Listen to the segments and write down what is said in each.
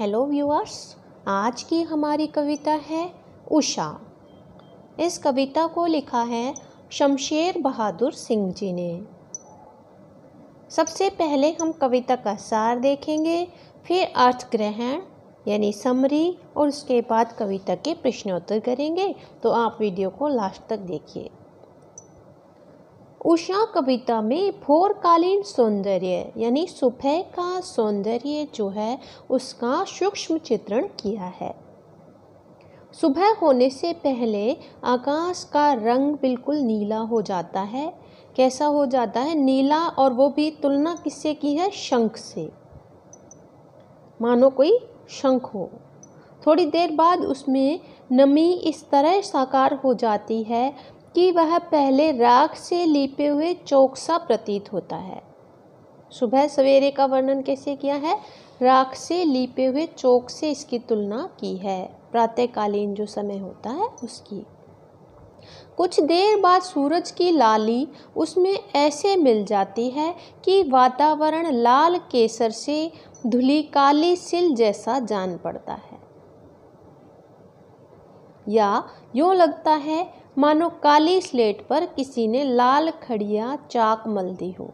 Hello viewers आज की हमारी कविता है उषा। इस कविता को लिखा है शमशेर बहादुर सिंह जी ने। सबसे पहले हम कविता का सार देखेंगे, फिर अर्थ ग्रहण यानी समरी, और उसके बाद कविता के प्रश्नोत्तर करेंगे। तो आप वीडियो को लास्ट तक देखिए। उषा कविता में भोरकालीन सौंदर्य, यानी सुबह का सौंदर्य जो है, उसका सूक्ष्म चित्रण किया है। सुबह होने से पहले आकाश का रंग बिल्कुल नीला हो जाता है। कैसा हो जाता है? नीला और वो भी तुलना किससे की है? शंख से। मानो कोई शंख हो। थोड़ी देर बाद उसमें नमी इस तरह साकार हो जाती है कि वह पहले राख से लिपे हुए चौक सा प्रतीत होता है। सुबह सवेरे का वर्णन कैसे किया है? राख से लिपे हुए चौक से इसकी तुलना की है। प्रातःकालीन जो समय होता है, उसकी। कुछ देर बाद सूरज की लाली उसमें ऐसे मिल जाती है कि वातावरण लाल केसर से धुली काली सिल जैसा जान पड़ता है। या यूँ लगता है मानो काली स्लेट पर किसी ने लाल खड़िया चाक मल दी हो।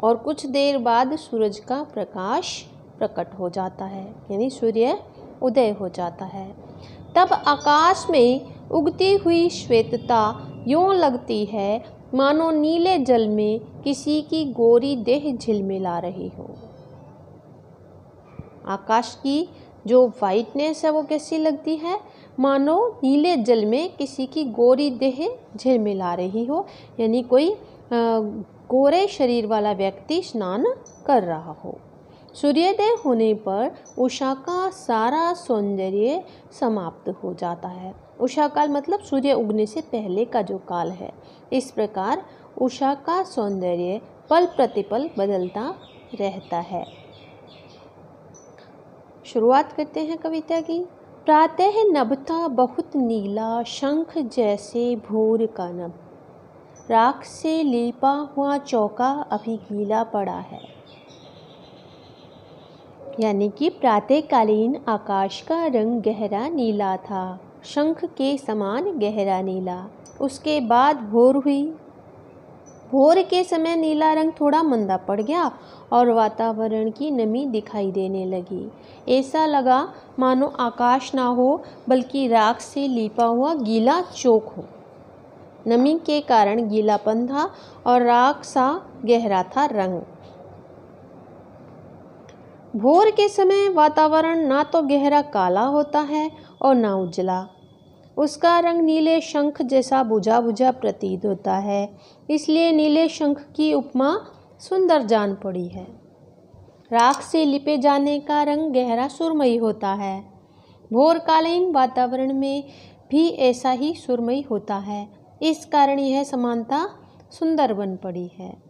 और कुछ देर बाद सूरज का प्रकाश प्रकट हो जाता है, यानी सूर्य उदय हो जाता है। तब आकाश में उगती हुई श्वेतता यूँ लगती है, मानो नीले जल में किसी की गोरी देह झिलमिला रही हो। आकाश की जो वाइटनेस है वो कैसी लगती है? मानो नीले जल में किसी की गोरी देह झिलमिला रही हो, यानी कोई गोरे शरीर वाला व्यक्ति स्नान कर रहा हो। सूर्योदय होने पर उषा का सारा सौंदर्य समाप्त हो जाता है। उषा काल मतलब सूर्य उगने से पहले का जो काल है। इस प्रकार उषा का सौंदर्य पल प्रतिपल बदलता रहता है। शुरुआत करते हैं कविता की। प्रातः नभता बहुत नीला, शंख जैसे भोर का नभ। राख से लीपा हुआ चौका अभी गीला पड़ा है। यानी कि प्रातःकालीन आकाश का रंग गहरा नीला था। शंख के समान गहरा नीला। उसके बाद भोर हुई भोर के समय नीला रंग थोड़ा मंदा पड़ गया और वातावरण की नमी दिखाई देने लगी। ऐसा लगा, मानो आकाश ना हो, बल्कि राख से लीपा हुआ गीला चौक हो। नमी के कारण गीलापन था और राख सा गहरा था रंग। भोर के समय वातावरण ना तो गहरा काला होता है और ना उजला। उसका रंग नीले शंख जैसा बुझा बुझा प्रतीत होता है। इसलिए नीले शंख की उपमा सुंदर जान पड़ी है। राख से लिपे जाने का रंग गहरा सुरमई होता है। भोरकालीन वातावरण में भी ऐसा ही सुरमई होता है। इस कारण यह समानता सुंदर बन पड़ी है।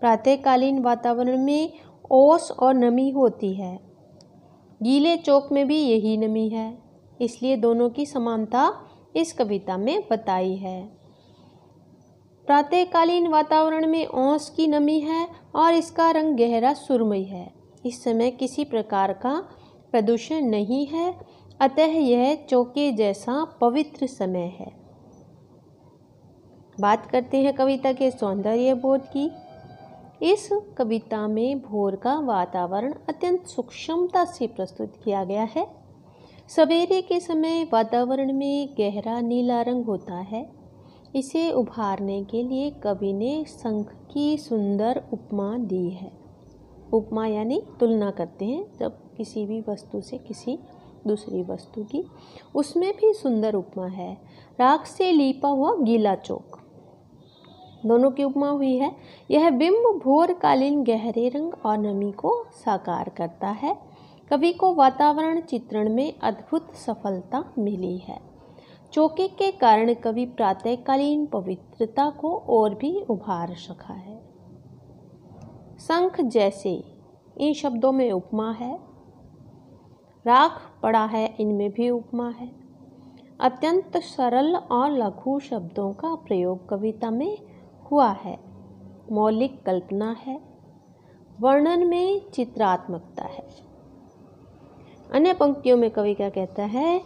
प्रातःकालीन वातावरण में ओस और नमी होती है। गीले चौक में भी यही नमी है। इसलिए दोनों की समानता इस कविता में बताई है। प्रातःकालीन वातावरण में औंस की नमी है और इसका रंग गहरा सुरमई है। इस समय किसी प्रकार का प्रदूषण नहीं है, अतः यह चौके जैसा पवित्र समय है। बात करते हैं कविता के सौंदर्य बोध की। इस कविता में भोर का वातावरण अत्यंत सूक्ष्मता से प्रस्तुत किया गया है। सवेरे के समय वातावरण में गहरा नीला रंग होता है। इसे उभारने के लिए कवि ने शंख की सुंदर उपमा दी है। उपमा यानी तुलना करते हैं जब किसी भी वस्तु से किसी दूसरी वस्तु की। उसमें भी सुंदर उपमा है। राख से लीपा हुआ गीला चौक। दोनों की उपमा हुई है। यह बिंब भोरकालीन गहरे रंग और नमी को साकार करता है। कवि को वातावरण चित्रण में अद्भुत सफलता मिली है। चौके के कारण कवि प्रातःकालीन पवित्रता को और भी उभार सका है। शंख जैसे, इन शब्दों में उपमा है। राख पड़ा है, इनमें भी उपमा है। अत्यंत सरल और लघु शब्दों का प्रयोग कविता में हुआ है। मौलिक कल्पना है। वर्णन में चित्रात्मकता है। अन्य पंक्तियों में कवि क्या कहता है?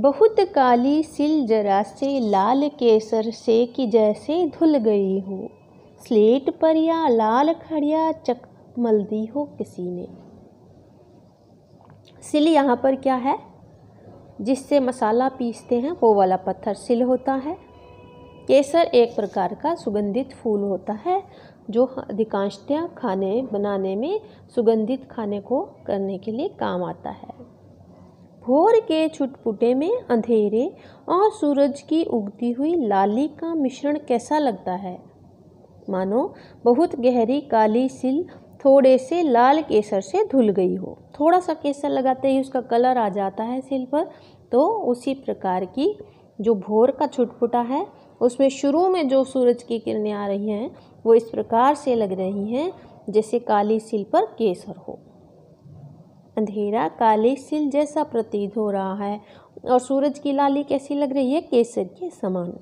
बहुत काली सिल जरा से लाल केसर से कि जैसे धुल गई हो। स्लेट पर या लाल खड़िया चकमल दी हो किसी ने। सिल यहाँ पर क्या है? जिससे मसाला पीसते हैं, वो वाला पत्थर सिल होता है। केसर एक प्रकार का सुगंधित फूल होता है। जो अधिकांशतः खाने बनाने में सुगंधित खाने को करने के लिए काम आता है। भोर के छुटपुटे में अंधेरे और सूरज की उगती हुई लाली का मिश्रण कैसा लगता है? मानो, बहुत गहरी काली सिल थोड़े से लाल केसर से धुल गई हो। थोड़ा सा केसर लगाते ही उसका कलर आ जाता है सिल पर। तो उसी प्रकार की जो भोर का छुटपुटा है, उसमें शुरू में जो सूरज की किरणें आ रही हैं वो इस प्रकार से लग रही हैं, जैसे काली सिल पर केसर हो। अंधेरा काली सिल जैसा प्रतीत हो रहा है, और सूरज की लाली कैसी लग रही है? केसर के समान।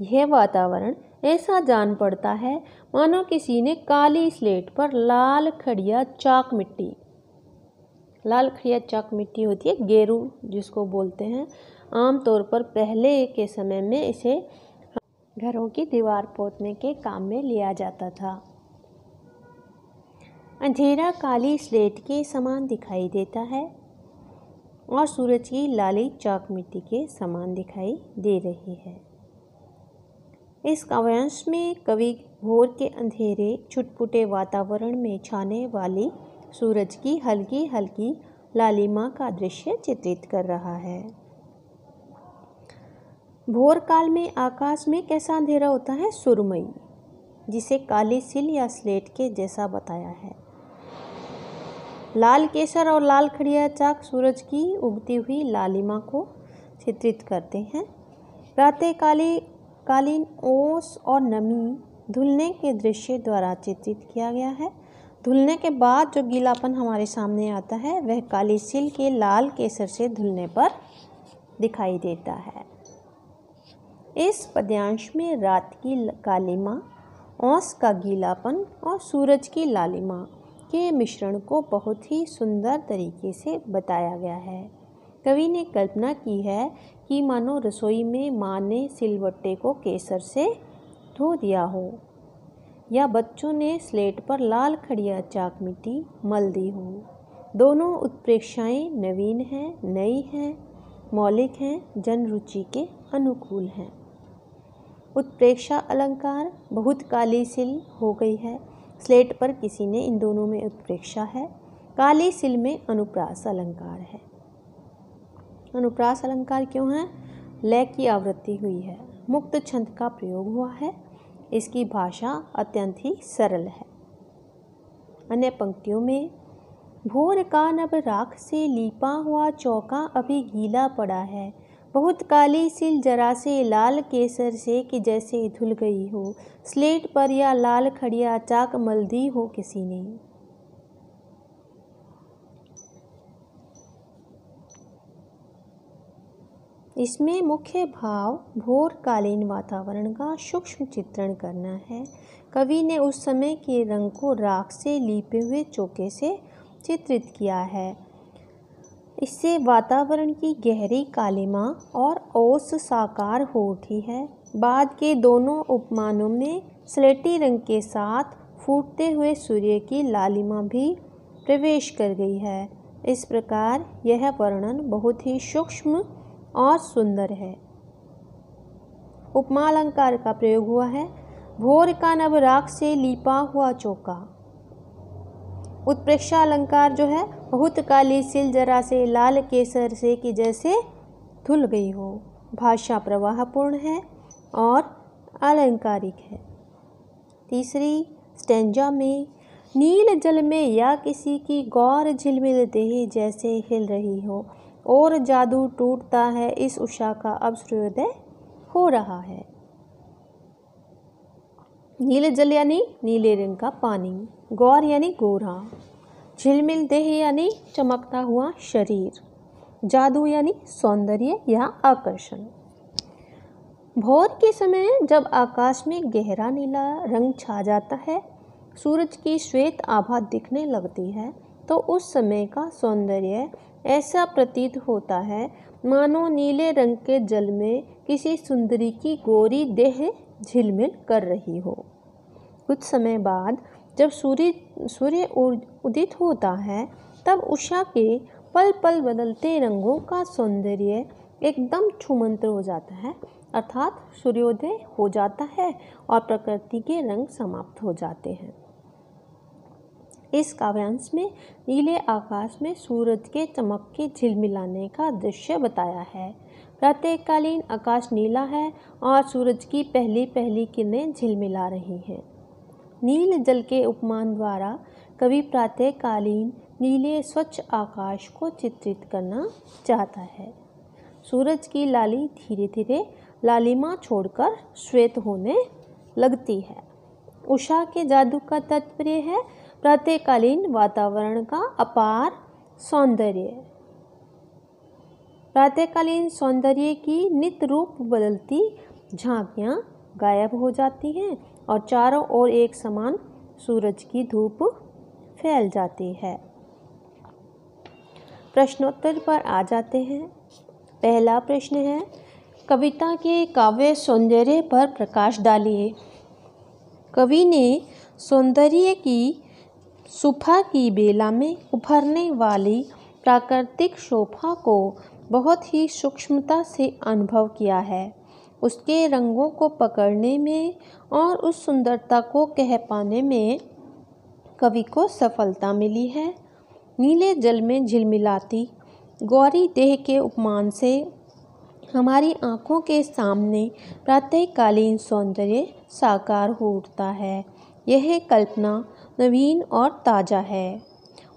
यह वातावरण ऐसा जान पड़ता है, मानो किसी ने काली स्लेट पर लाल खड़िया चाक मिट्टी। लाल खड़िया चाक मिट्टी होती है गेरू, जिसको बोलते हैं। आमतौर पर पहले के समय में इसे घरों की दीवार पोतने के काम में लिया जाता था। अंधेरा काली स्लेट के समान दिखाई देता है और सूरज की लाली चाक मिट्टी के समान दिखाई दे रही है। इस काव्यांश में कवि भोर के अंधेरे, छुटपुटे वातावरण में छाने वाली सूरज की हल्की हल्की लालिमा का दृश्य चित्रित कर रहा है। भोर काल में आकाश में कैसा अंधेरा होता है? सुरमई, जिसे काली सिल या स्लेट के जैसा बताया है। लाल केसर और लाल खड़िया चाक सूरज की उगती हुई लालिमा को चित्रित करते हैं। प्रातः काली, कालीन ओस और नमी धुलने के दृश्य द्वारा चित्रित किया गया है। धुलने के बाद जो गीलापन हमारे सामने आता है, वह काली सिल के लाल केसर से धुलने पर दिखाई देता है। इस पद्यांश में रात की कालिमा औस का गीलापन और सूरज की लालिमा के मिश्रण को बहुत ही सुंदर तरीके से बताया गया है। कवि ने कल्पना की है कि मानो रसोई में माँ ने सिलवट्टे को केसर से धो दिया हो, या बच्चों ने स्लेट पर लाल खड़िया चाक मिट्टी मल दी हो। दोनों उत्प्रेक्षाएँ नवीन हैं, नई हैं, मौलिक हैं जन रुचि के अनुकूल हैं। उत्प्रेक्षा अलंकार बहुत काली सिल हो गई है। स्लेट पर किसी ने इन दोनों में उत्प्रेक्षा है। काली सिल में अनुप्रास अलंकार है। अनुप्रास अलंकार क्यों है? लय की आवृत्ति हुई है। मुक्त छंद का प्रयोग हुआ है। इसकी भाषा अत्यंत ही सरल है। अन्य पंक्तियों में, भोर का नब राख से लीपा हुआ चौका अभी गीला पड़ा है। बहुत काली सिल जरा से लाल केसर से कि जैसे धुल गई हो। स्लेट पर या लाल खड़िया चाक मल दी हो किसी ने। इसमें मुख्य भाव भोरकालीन वातावरण का सूक्ष्म चित्रण करना है। कवि ने उस समय के रंग को राख से लीपे हुए चौके से चित्रित किया है। इससे वातावरण की गहरी कालिमा और ओस साकार हो उठी है। बाद के दोनों उपमानों में स्लेटी रंग के साथ फूटते हुए सूर्य की लालिमा भी प्रवेश कर गई है। इस प्रकार यह वर्णन बहुत ही सूक्ष्म और सुंदर है। उपमा अलंकार का प्रयोग हुआ है। भोर का नव राख से लीपा हुआ चौका। उत्प्रेक्षा अलंकार जो है, बहुत काली सिल जरा से लाल केसर से कि जैसे धुल गई हो। भाषा प्रवाहपूर्ण है और अलंकारिक है। तीसरी, स्टेंजा में नील जल में या किसी की गौर झिलमिल देह जैसे हिल रही हो और जादू टूटता है, इस उषा का अब सूर्योदय हो रहा है। नीले जल यानी नीले रंग का पानी, गौर यानी गोरा। झिलमिल देह यानी चमकता हुआ शरीर, जादू यानी सौंदर्य या आकर्षण। भोर के समय जब आकाश में गहरा नीला रंग छा जाता है, सूरज की श्वेत आभा दिखने लगती है तो उस समय का सौंदर्य ऐसा प्रतीत होता है, मानो नीले रंग के जल में किसी सुंदरी की गोरी देह झिलमिल कर रही हो। कुछ समय बाद जब सूर्य सूर्य उदित होता है, तब उषा के पल पल बदलते रंगों का सौंदर्य एकदम छुमंत्र हो जाता है। अर्थात सूर्योदय हो जाता है और प्रकृति के रंग समाप्त हो जाते हैं। इस काव्यांश में नीले आकाश में सूरज के चमक के झिलमिलाने का दृश्य बताया है। प्रातःकालीन आकाश नीला है और सूरज की पहली पहली किरणें झिलमिला रही हैं। नील जल के उपमान द्वारा कवि प्रातःकालीन नीले स्वच्छ आकाश को चित्रित करना चाहता है। सूरज की लाली धीरे धीरे लालिमा छोड़कर श्वेत होने लगती है। उषा के जादू का तात्पर्य है प्रातःकालीन वातावरण का अपार सौंदर्य। प्रातःकालीन सौंदर्य की नित रूप बदलती झांकियाँ गायब हो जाती हैं और चारों ओर एक समान सूरज की धूप फैल जाती है। प्रश्नोत्तर पर आ जाते हैं। पहला प्रश्न है, कविता के काव्य सौंदर्य पर प्रकाश डालिए। कवि ने सौंदर्य की सुफा की बेला में उभरने वाली प्राकृतिक शोभा को बहुत ही सूक्ष्मता से अनुभव किया है। उसके रंगों को पकड़ने में और उस सुंदरता को कह पाने में कवि को सफलता मिली है। नीले जल में झिलमिलाती, गौरी देह के उपमान से हमारी आँखों के सामने प्रातःकालीन सौंदर्य साकार हो उठता है। यह कल्पना नवीन और ताज़ा है।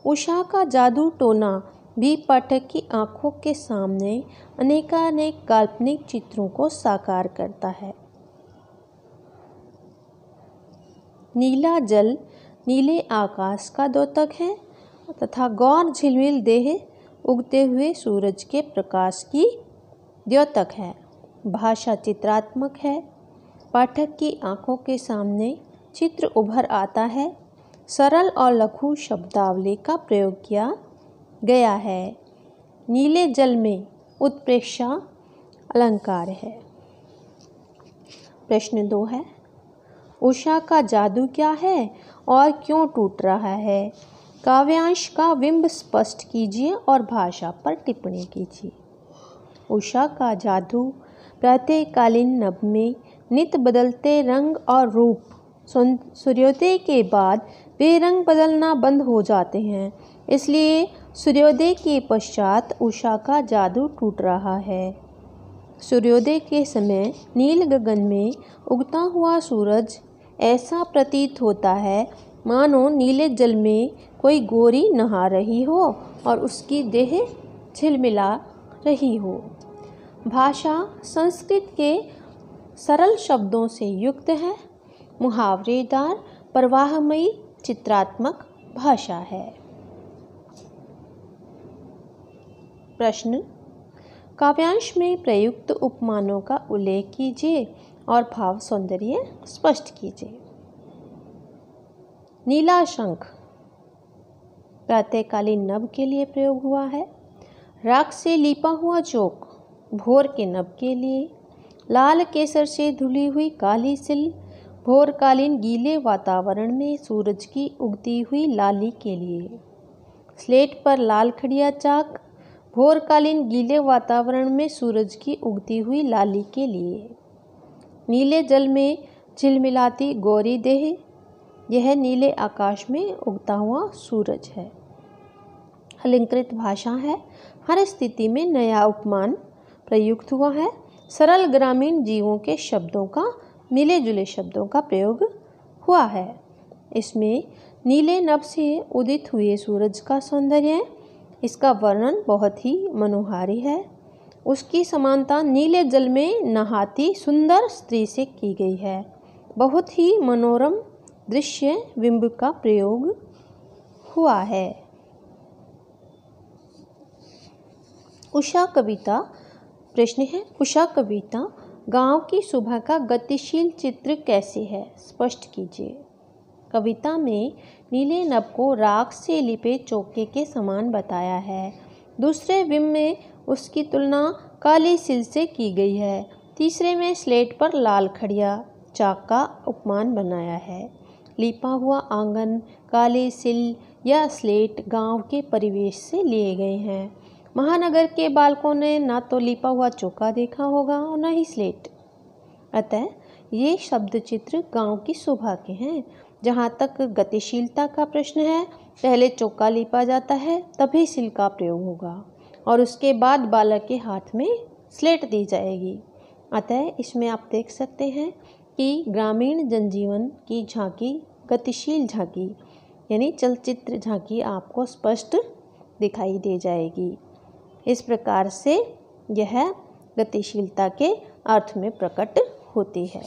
उषा का जादू टोना भी पाठक की आँखों के सामने अनेकानेक काल्पनिक चित्रों को साकार करता है। नीला जल, नीले आकाश का द्योतक है तथा गौर झिलमिल देह उगते हुए सूरज के प्रकाश की द्योतक है। भाषा चित्रात्मक है। पाठक की आँखों के सामने चित्र उभर आता है। सरल और लघु शब्दावली का प्रयोग किया गया है। नीले जल में उत्प्रेक्षा अलंकार है। प्रश्न दो है, उषा का जादू क्या है और क्यों टूट रहा है? काव्यांश का बिंब स्पष्ट कीजिए और भाषा पर टिप्पणी कीजिए। उषा का जादू प्रातःकालीन नभ में नित बदलते रंग और रूप सूर्योदय के बाद वे रंग बदलना बंद हो जाते हैं। इसलिए सूर्योदय के पश्चात उषा का जादू टूट रहा है। सूर्योदय के समय नील गगन में उगता हुआ सूरज ऐसा प्रतीत होता है, मानो नीले जल में कोई गोरी नहा रही हो और उसकी देह झिलमिला रही हो। भाषा संस्कृत के सरल शब्दों से युक्त है। मुहावरेदार, प्रवाहमयी, चित्रात्मक भाषा है। प्रश्न, काव्यांश में प्रयुक्त उपमानों का उल्लेख कीजिए और भाव सौंदर्य स्पष्ट कीजिए। नीला शंख, प्रातःकालीन नभ के लिए प्रयोग हुआ है। राख से लिपा हुआ चौक, भोर के नभ के लिए। लाल केसर से धुली हुई काली सिल, भोरकालीन गीले वातावरण में सूरज की उगती हुई लाली के लिए। स्लेट पर लाल खड़िया चाक भोरकालीन गीले वातावरण में सूरज की उगती हुई लाली के लिए। नीले जल में झिलमिलाती गौरी देह, यह नीले आकाश में उगता हुआ सूरज है। अलंकृत भाषा है, हर स्थिति में नया उपमान प्रयुक्त हुआ है। सरल ग्रामीण जीवों के शब्दों का, मिले जुले शब्दों का प्रयोग हुआ है। इसमें नीले नभ से उदित हुए सूरज का सौंदर्य इसका वर्णन बहुत ही मनोहारी है। उसकी समानता नीले जल में नहाती सुंदर स्त्री से की गई है। बहुत ही मनोरम दृश्य बिंब का प्रयोग हुआ है। उषा कविता, प्रश्न है, उषा कविता, गाँव की सुबह का गतिशील चित्र कैसे है? स्पष्ट कीजिए। कविता में नीले नब को राख से लिपे चौके के समान बताया है। दूसरे बिंब में उसकी तुलना काली सिल से की गई है। तीसरे में स्लेट पर लाल खड़िया, चाक का उपमान बनाया है। लिपा हुआ आँगन, काले सिल या स्लेट गाँव के परिवेश से लिए गए हैं। महानगर के बालकों ने ना तो लिपा हुआ चौका देखा होगा और न ही स्लेट। अतः ये शब्द चित्र गाँव की शोभा के हैं। जहाँ तक गतिशीलता का प्रश्न है, पहले चौका लिपा जाता है, तभी सिल का प्रयोग होगा, और उसके बाद बालक के हाथ में स्लेट दी जाएगी। अतः इसमें आप देख सकते हैं कि ग्रामीण जनजीवन की झांकी, गतिशील झांकी, यानी चलचित्र झांकी आपको स्पष्ट दिखाई दे जाएगी। इस प्रकार से यह गतिशीलता के अर्थ में प्रकट होती है।